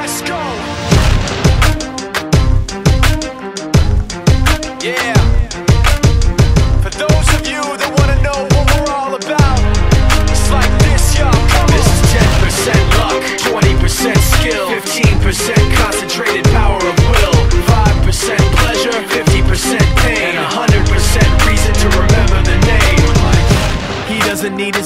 Let's go. Yeah. For those of you that wanna know what we're all about, it's like this, y'all. This is 10% luck, 20% skill, 15% concentrated power of will, 5% pleasure, 50% pain, and 100% reason to remember the name. He doesn't need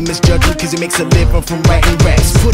misjudge him cause he makes a living from writing raps. Put it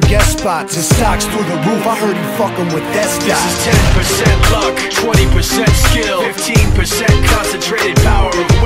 them guest spots and stocks through the roof. I heard he fucking with that This is 10% luck, 20% skill, 15% concentrated power of will,